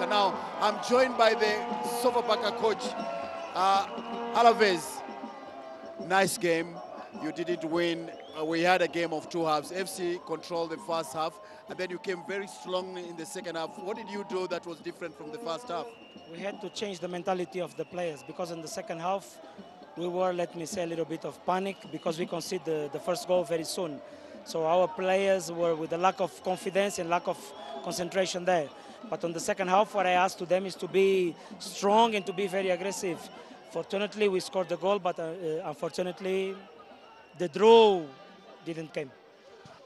Now, I'm joined by the Sofapaka coach, uh, Alaves. Nice game. You didn't win. Uh, we had a game of two halves. FC controlled the first half, and then you came very strongly in the second half. What did you do that was different from the first half? We had to change the mentality of the players because in the second half we were, let me say, a little bit of panic because we conceded the, the first goal very soon. So our players were with a lack of confidence and lack of concentration there. But on the second half, what I asked to them is to be strong and to be very aggressive. Fortunately, we scored the goal, but uh, uh, unfortunately, the draw didn't come.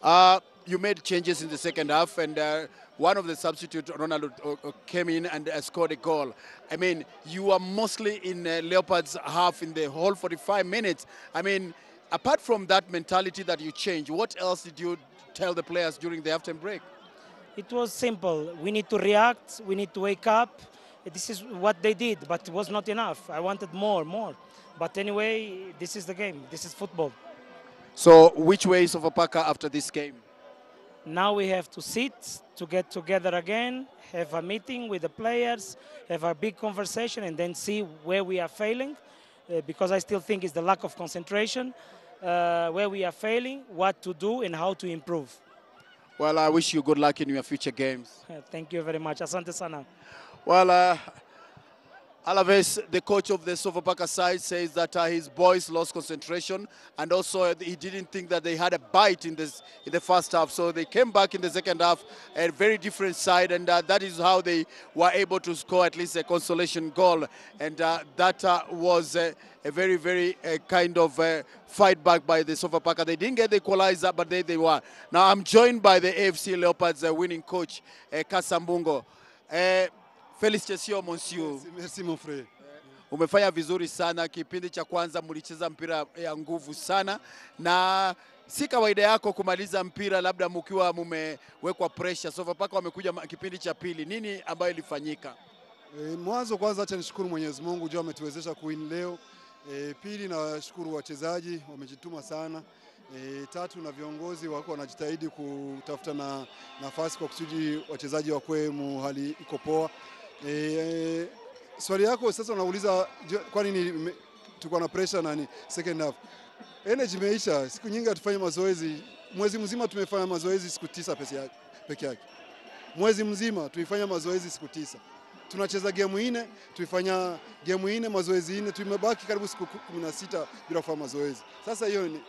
Uh, you made changes in the second half, and uh, one of the substitutes, Ronaldo, uh, uh, came in and scored a goal. I mean, you were mostly in Leopards' half in the whole 45 minutes. I mean, apart from that mentality that you changed, what else did you tell the players during the halftime break? It was simple. We need to react. We need to wake up. This is what they did, but it was not enough. I wanted more, more. But anyway, this is the game. This is football. So, which way is Sofapaka after this game? Now we have to sit, to get together again, have a meeting with the players, have a big conversation, and then see where we are failing. Uh, because I still think it's the lack of concentration, uh, where we are failing, what to do, and how to improve. Well, I wish you good luck in your future games. Thank you very much. Asante sana. Well, uh, Alaves, the coach of the Sofapaka side, says that uh, his boys lost concentration and also he didn't think that they had a bite in, this, in the first half. So they came back in the second half, a very different side, and uh, that is how they were able to score at least a consolation goal. And uh, that uh, was uh, a very, very uh, kind of uh, fight back by the Sofapaka. They didn't get the equalizer, but they, they were. Now I'm joined by the AFC Leopards winning coach, Casa Mbungo. Uh, Felicitation, monsieur. Merci merci mon frère. Umefanya vizuri sana. Kipindi cha kwanza mlicheza mpira ya nguvu sana, na si kawaida yako kumaliza mpira labda mkiwa mumewekwa pressure. Sofapaka wamekuja kipindi cha pili, nini ambayo ilifanyika? E, mwanzo kwanza acha nishukuru Mwenyezi Mungu juu ametuwezesha kuwin leo. E, pili nawashukuru wachezaji wamejituma sana. E, tatu na viongozi wako wanajitahidi kutafuta na nafasi kwa kusudi wachezaji wakwe mu hali iko poa. E, swali yako sasa unauliza kwa kwani ni tulikuwa na pressure nani second half. Energy imeisha, siku nyingi hatufanye mazoezi. Mwezi mzima tumefanya mazoezi siku tisa peke yake. Mwezi mzima tuifanya mazoezi siku tisa tunacheza gemu ine, tuifanya gemu ine mazoezi ine, tumebaki karibu siku ku- kumi na sita bila kufanya mazoezi. Sasa hiyo ni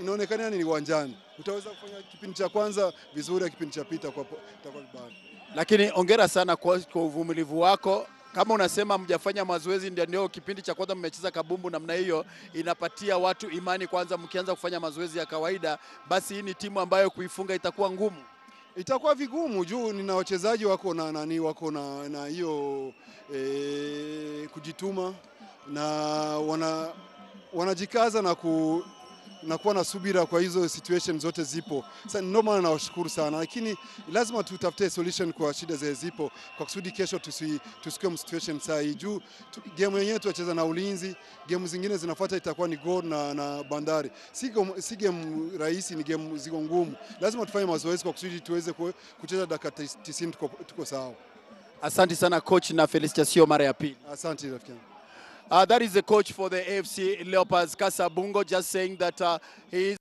inaonekana ni uwanjani, utaweza kufanya kipindi cha kwanza vizuri, kipindi cha pita kwa itakuwa vibaya. Lakini ongera sana kwa, kwa uvumilivu wako. Kama unasema mjafanya mazoezi, ndio ndio kipindi cha kwanza mmecheza kabumbu namna hiyo, inapatia watu imani kwanza. Mkianza kufanya mazoezi ya kawaida, basi hii ni timu ambayo kuifunga itakuwa ngumu. Itakuwa vigumu juu nina wachezaji wako na nani wako na na hiyo e, kujituma na wana wanajikaza na ku na kuwa na subira kwa hizo situation zote zipo. Sasa ndio maana nawashukuru sana, lakini lazima tutafute solution kwa shida zile zipo, kwa kusudi kesho tusi, tusikiwe situation saa hii juu tu, game yenyewe tuacheza na ulinzi, game zingine zinafuata itakuwa ni Gor na, na Bandari. Si game, si game rahisi, ni game ziko ngumu. Lazima tufanye mazoezi kwa kusudi tuweze kucheza dakika 90 tuko, tuko sawa. Asante sana coach na felicitation mara ya pili. Asante rafiki yangu. Uh, that is the coach for the AFC Leopards, Casa Mbungo, just saying that uh, he